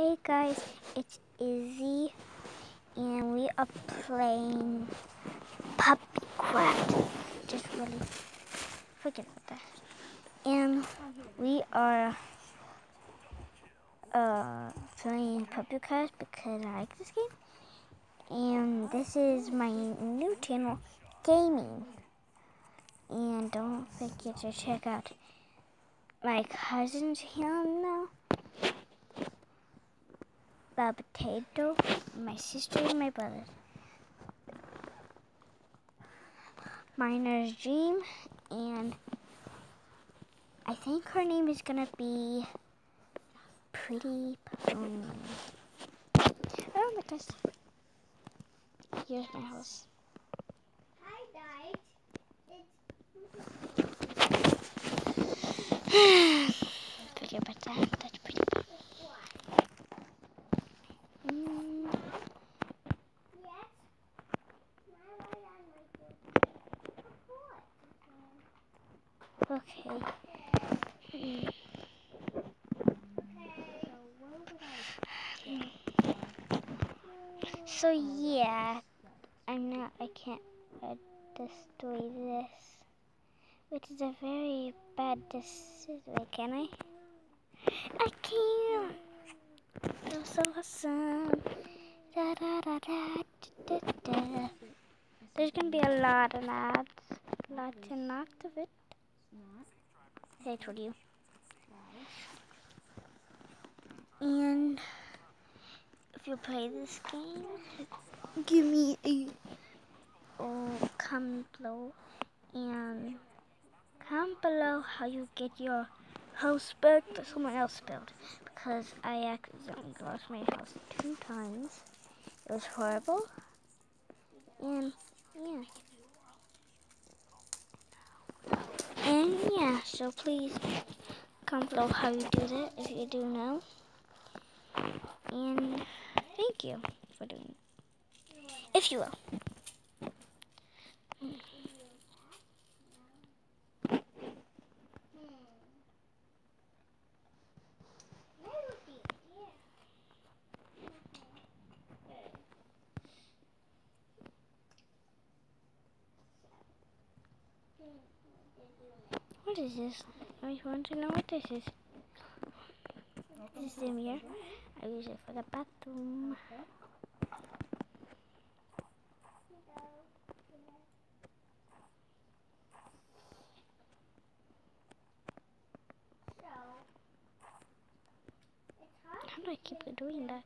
Hey guys, it's Izzy, and we are playing Puppy Puppycraft. Just really forget about that. And we are uh, playing Puppycraft because I like this game. And this is my new channel, Gaming. And don't forget to check out my cousin's channel the potato, my sister and my brother. Miner's Dream, and I think her name is gonna be Pretty Pony. Oh my gosh. Here's my house. Hi, It's Forget about that. That's pretty. Mm. Okay. So yeah, I'm not. I can't uh, destroy this, which is a very bad decision. Can I? I can. That's so awesome. Da, da, da, da, da, da. There's gonna be a lot of ads, lots and lots of it. I told you. And if you play this game, give me a oh, comment below and comment below how you get your house built that someone else built because I accidentally lost my house two times. It was horrible. And yeah. And yeah, so please comment below how you do that if you do know. And thank you for doing it. If you will. What is this? I want to know what this is. This is the. I use it for the bathroom. How do I keep doing that?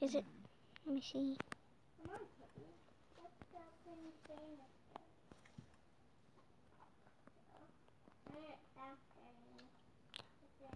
Is it? Let me see.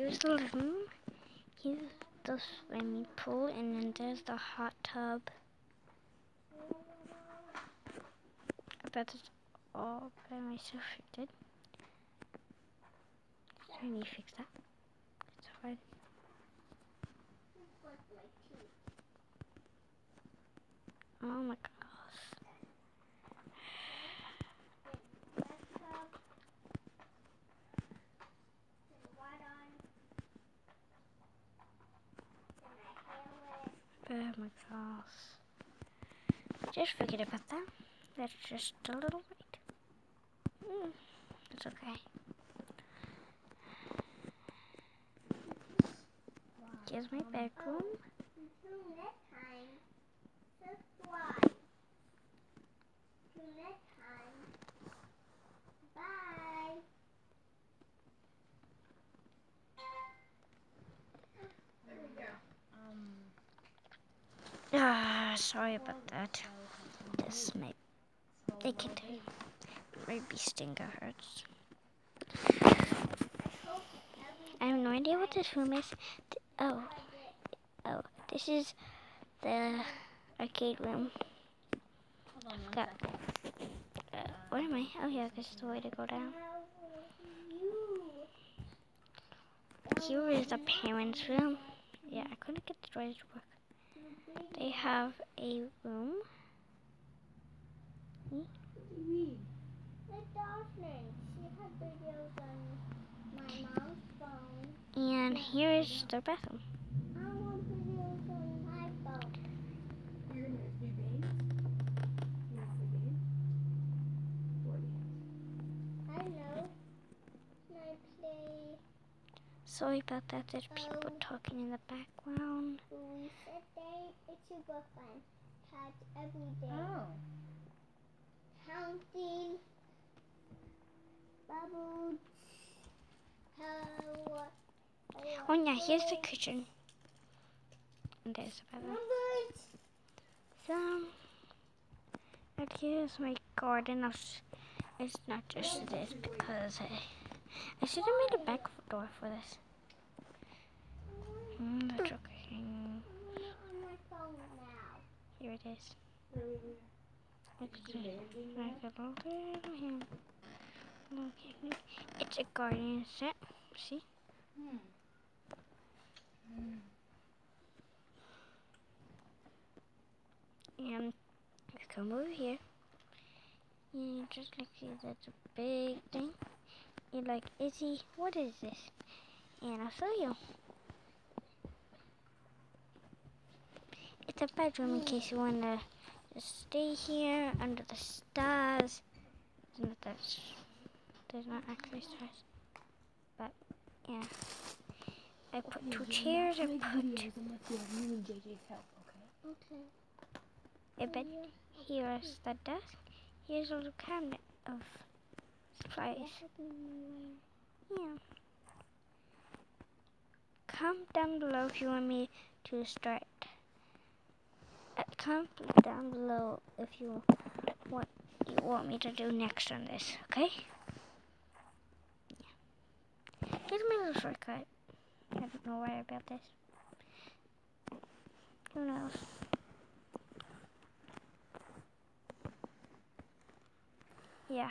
Here's the room. Here's the swimming pool, and then there's the hot tub. That's all by myself I did. I need to fix that. It's hard. Oh my gosh. Oh my gosh. Just forget about that. That's just a little bit. Mm, it's okay. Here's my bedroom. Bye. Ah, sorry about that. This may they can. My bee stinger hurts. I have no idea what this room is. Oh, oh, this is the arcade room. Hold on one Got- Uh, where am I? Oh yeah, this is the way to go down. Here is the parents' room. Yeah, I couldn't get the doors to work. They have a room. The dolphin. She had videos on my mom's phone. And here is their bathroom. I want videos on my phone. You're gonna do games? You to play games? What games? I know. Can I play Sorry about that, there's people um, talking in the background. We said day? It's your girlfriend. Catch every day. Oh. Counting. Bubbles. How? Oh yeah, here's the kitchen. And there's the bathroom. Numbers. So, and here's my garden. I'll It's not just this because I, I should have made a back door for this. Mm, that's okay. I'm on my phone now. Here it is. It's a game? like a little. Okay. It's a garden set. See? Hmm. And you come over here. And you just like see that's a big thing. You're like, Izzy, what is this? And I'll show you. It's a bedroom in case you want to stay here under the stars. Not, that, there's not actually stars. But, yeah. I put two chairs, I put videos unless you JJ's help, okay? Okay. bed. Here's the desk. Here's a little cabinet of supplies. Yeah. Comment down below if you want me to start. Comment down below if you what you want me to do next on this. Okay? Yeah. Here's my little shortcut. I don't know why about this. Who knows? Yeah.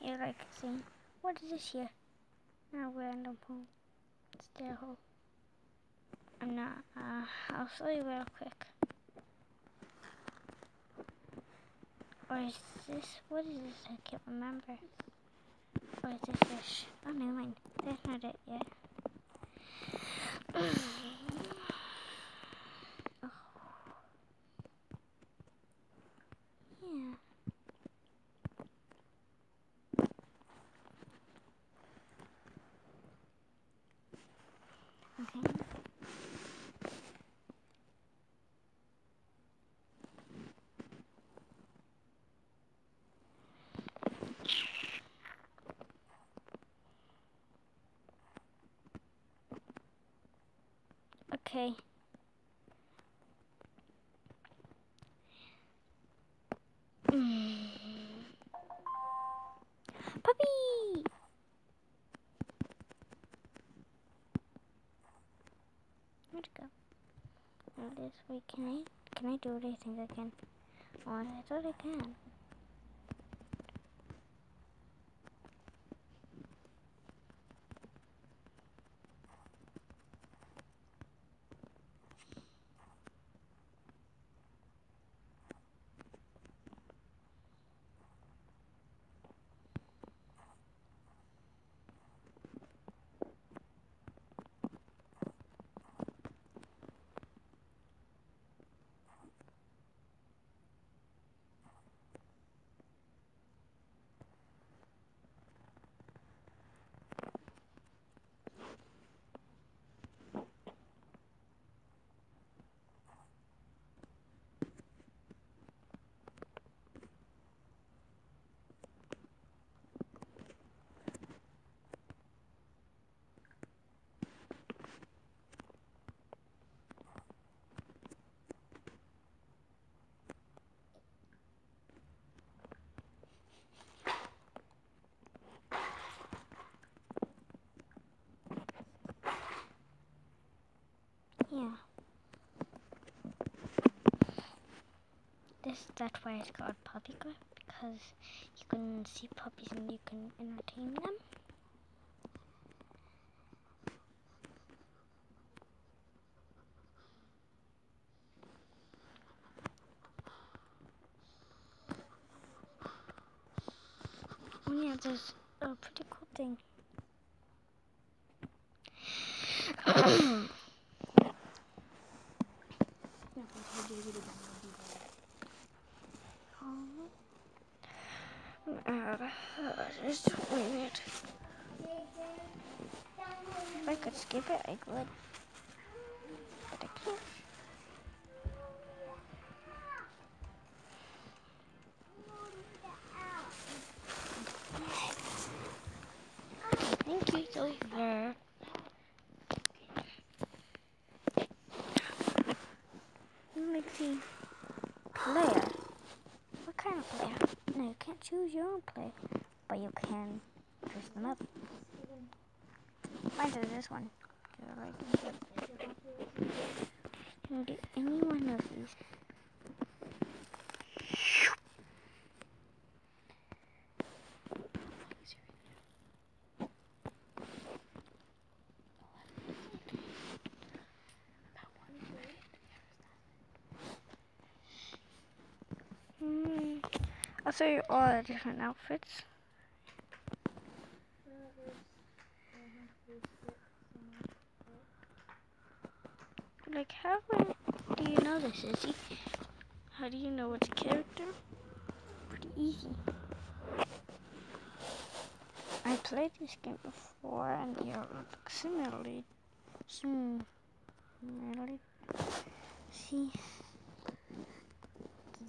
You're like saying, what is this here? A random hole. It's their hole. I'm not, uh, I'll show you real quick. Or is this, what is this? I can't remember. Or is this fish? Oh, never mind. That's not it yet. oh. Yeah. Okay. Okay. Puppy! Where'd it go? Oh, this way. Can I? Can I do what I think I can? Oh, I thought I can. Yeah. This that's why it's called puppy craft because you can see puppies and you can entertain them. Oh yeah, there's a pretty cool thing. Just weird. If I could skip it, I would. But I can't. Thank you, Silver. Let's see. Player. What kind of player? No, you can't choose your own player, but you can dress them up. Mine says this one. You can do any one of these. Hmm. I'll show you all the different outfits. Like, how do you know this, Izzy? How do you know which character? Pretty easy. I played this game before, and look similarly. Similarly. See?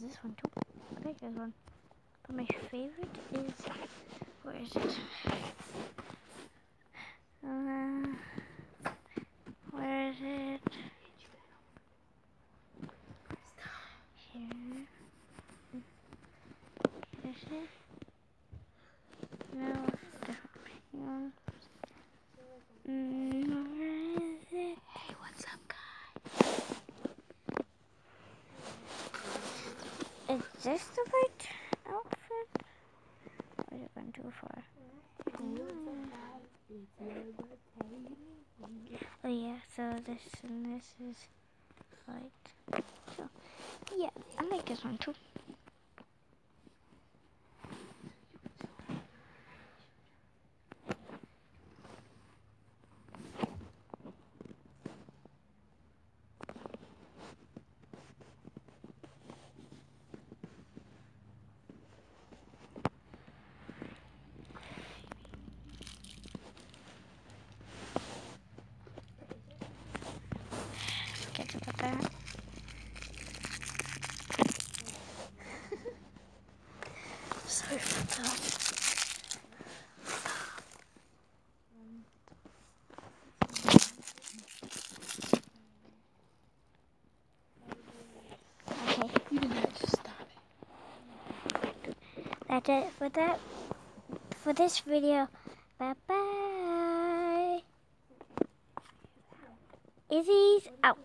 This one too. I like this one. But my favorite is where is it? Uh, where is it? Here. Is it? No, different. Hang on. Mm, where is it? Hey, what's up, guys? Is this the right outfit? Or it going too far? Oh yeah, so this and this is right. So yeah, I like this one too. Forget about that. Okay. You didn't have to stop it. That's it for that for this video. Bye bye. Izzy's out.